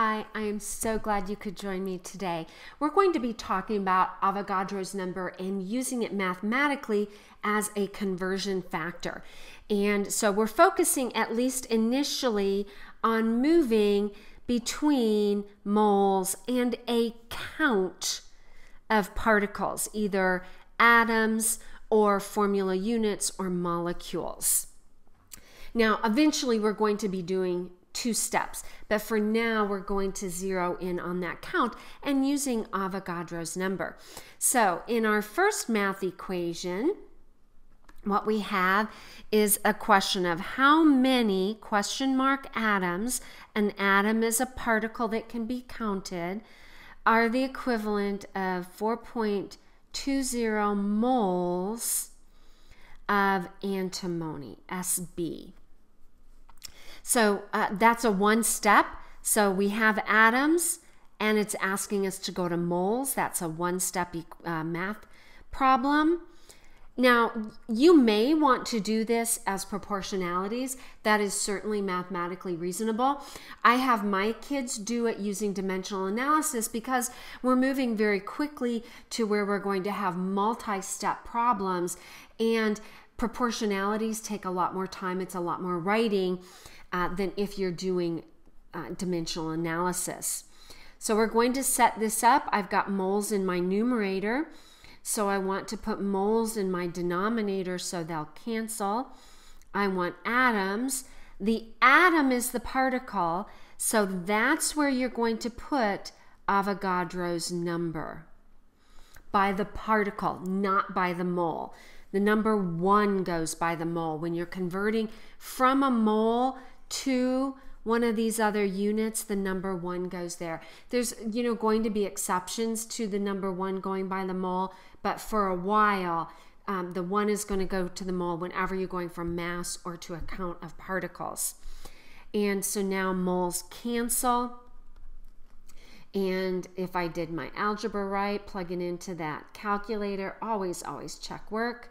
Hi, I am so glad you could join me today. We're going to be talking about Avogadro's number and using it mathematically as a conversion factor. And so we're focusing, at least initially, on moving between moles and a count of particles, either atoms or formula units or molecules. Now, eventually, we're going to be doing two steps. But for now, we're going to zero in on that count and using Avogadro's number. So in our first math equation, what we have is a question of how many question mark atoms, an atom is a particle that can be counted, are the equivalent of 4.20 moles of antimony, SB. So uh, that's a one step. So we have atoms and it's asking us to go to moles. That's a one step uh, math problem. Now, you may want to do this as proportionalities. That is certainly mathematically reasonable. I have my kids do it using dimensional analysis because we're moving very quickly to where we're going to have multi step problems, and proportionalities take a lot more time, it's a lot more writing uh, than if you're doing uh, dimensional analysis. So we're going to set this up. I've got moles in my numerator. So I want to put moles in my denominator so they'll cancel. I want atoms. The atom is the particle. So that's where you're going to put Avogadro's number by the particle, not by the mole. The number one goes by the mole. When you're converting from a mole to one of these other units, the number one goes there. There's, you know, going to be exceptions to the number one going by the mole, but for a while, um, the one is going to go to the mole whenever you're going from mass or to a count of particles. And so now moles cancel. And if I did my algebra right, plugging into that calculator, always, always check work.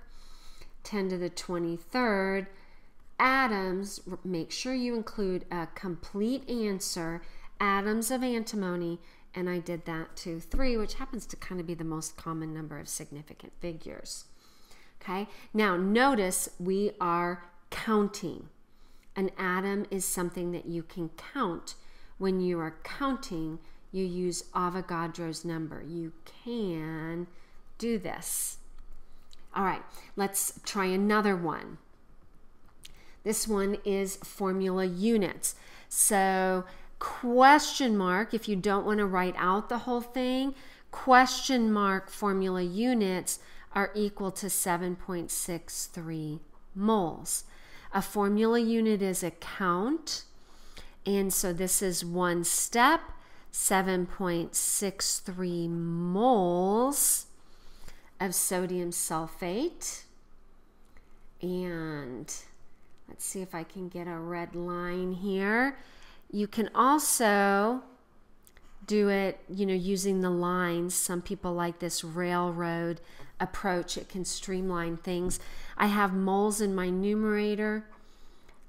10 to the 23rd atoms, make sure you include a complete answer, atoms of antimony, and I did that to three, which happens to kind of be the most common number of significant figures. Okay, now notice we are counting. An atom is something that you can count. When you are counting, you use Avogadro's number. You can do this. All right, let's try another one. This one is formula units. So question mark, if you don't want to write out the whole thing, question mark formula units are equal to 7.63 moles. A formula unit is a count, and so this is one step, 7.63 moles of sodium sulfate. And Let's see if I can get a red line here. You can also do it, you know, using the lines. Some people like this railroad approach. It can streamline things. I have moles in my numerator.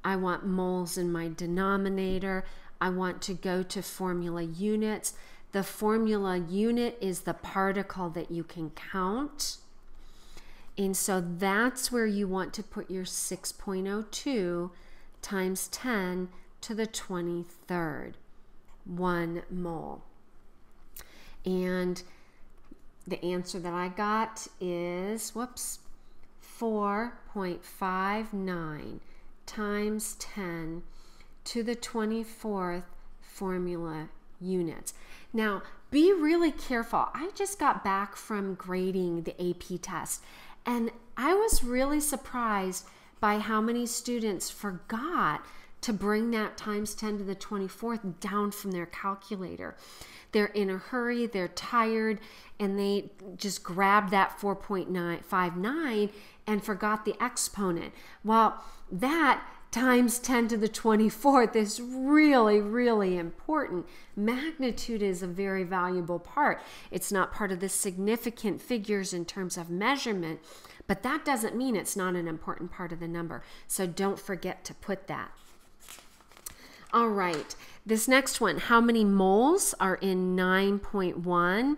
I want moles in my denominator. I want to go to formula units. The formula unit is the particle that you can count. And so that's where you want to put your 6.02 times 10 to the 23rd, one mole. And the answer that I got is, whoops, 4.59 times 10 to the 24th formula units. Now, be really careful. I just got back from grading the AP test and I was really surprised by how many students forgot to bring that times 10 to the 24th down from their calculator. They're in a hurry, they're tired, and they just grabbed that 4.959 and forgot the exponent. Well, that times 10 to the 24th is really, really important. Magnitude is a very valuable part. It's not part of the significant figures in terms of measurement, but that doesn't mean it's not an important part of the number. So don't forget to put that. All right, This next one, how many moles are in 9.1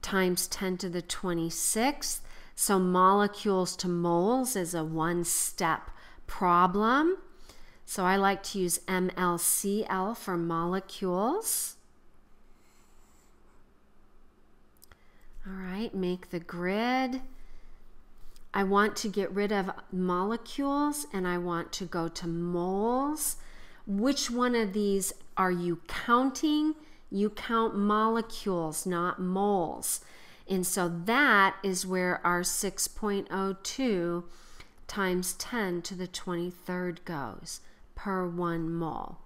times 10 to the 26th? So molecules to moles is a one step problem. So I like to use MLCL for molecules. All right, make the grid. I want to get rid of molecules and I want to go to moles. Which one of these are you counting? You count molecules, not moles. And so that is where our 6.02 times 10 to the 23rd goes per one mole.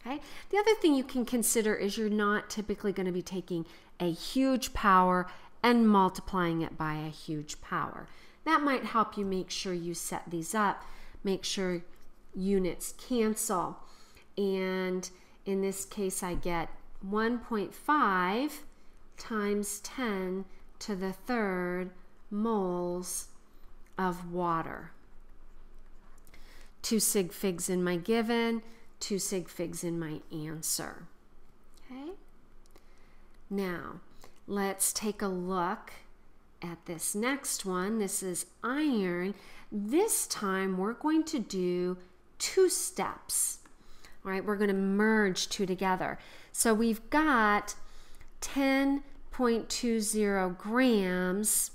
Okay. The other thing you can consider is you're not typically going to be taking a huge power and multiplying it by a huge power. That might help you make sure you set these up, make sure units cancel. And in this case, I get 1.5 times 10 to the third moles of water. Two sig figs in my given, two sig figs in my answer. Okay? Now, let's take a look at this next one. This is iron. This time we're going to do two steps. All right, we're going to merge two together. So we've got 10.20 grams,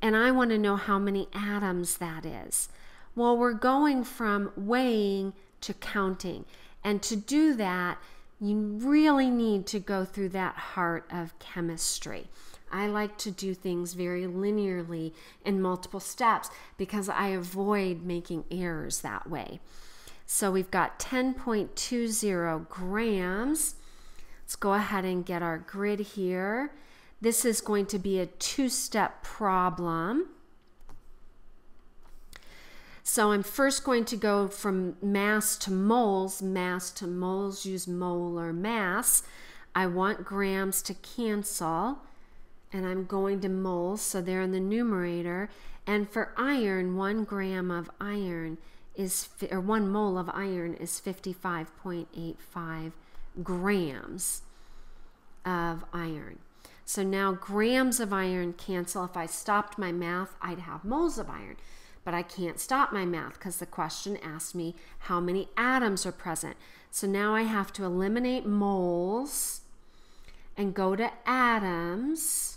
and I want to know how many atoms that is. Well, we're going from weighing to counting. And to do that, you really need to go through that heart of chemistry. I like to do things very linearly in multiple steps because I avoid making errors that way. So we've got 10.20 grams. Let's go ahead and get our grid here. This is going to be a two-step problem. So I'm first going to go from mass to moles, mass to moles, use molar mass. I want grams to cancel and I'm going to moles, so they're in the numerator. And for iron, one gram of iron is, or one mole of iron is 55.85 grams of iron. So now grams of iron cancel. If I stopped my math, I'd have moles of iron. But I can't stop my math because the question asked me how many atoms are present. So now I have to eliminate moles and go to atoms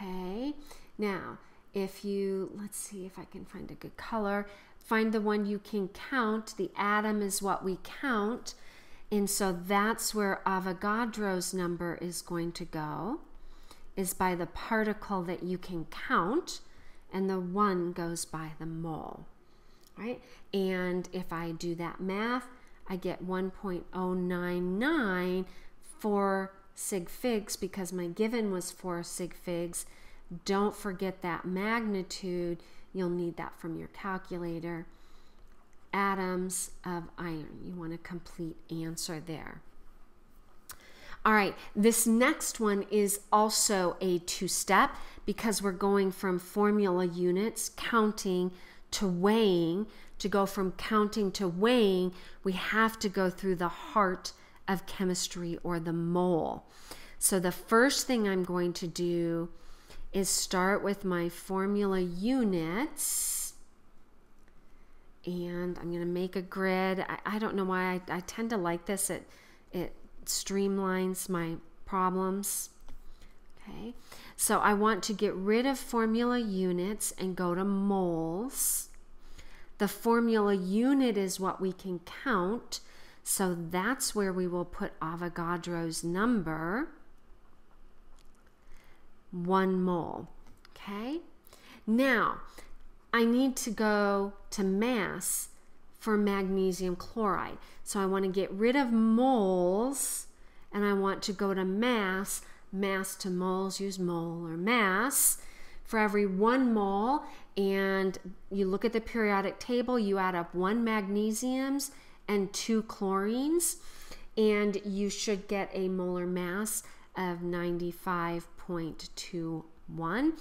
Okay, now if you, let's see if I can find a good color, find the one you can count. The atom is what we count. And so that's where Avogadro's number is going to go, is by the particle that you can count, and the one goes by the mole, right? And if I do that math, I get 1.099 four sig figs because my given was 4 sig figs. Don't forget that magnitude. You'll need that from your calculator. Atoms of iron. You want a complete answer there. All right, this next one is also a two step because we're going from formula units, counting, to weighing. To go from counting to weighing, we have to go through the heart of chemistry or the mole. So the first thing I'm going to do is start with my formula units. And I'm going to make a grid. I, I don't know why I, I tend to like this. It, it streamlines my problems. Okay, so I want to get rid of formula units and go to moles. The formula unit is what we can count. So that's where we will put Avogadro's number, one mole. Okay? Now, I need to go to mass for magnesium chloride. So I want to get rid of moles and I want to go to mass. Mass to moles, use molar mass. For every one mole, and you look at the periodic table, you add up one magnesiums and two chlorines, and you should get a molar mass of 95.21.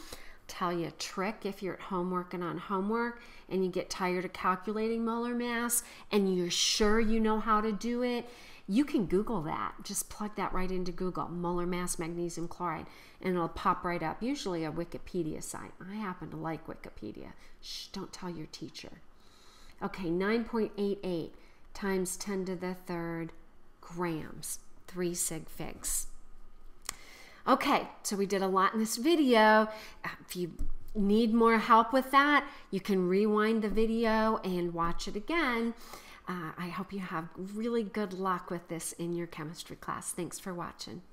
tell you a trick if you're at home working on homework and you get tired of calculating molar mass and you're sure you know how to do it, you can Google that. Just plug that right into Google, molar mass magnesium chloride, and it'll pop right up. Usually a Wikipedia site. I happen to like Wikipedia. Shh, don't tell your teacher. Okay, 9.88 times 10 to the third grams, three sig figs. Okay, so we did a lot in this video. If you need more help with that, you can rewind the video and watch it again. Uh, I hope you have really good luck with this in your chemistry class. Thanks for watching.